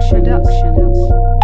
Production. Productions.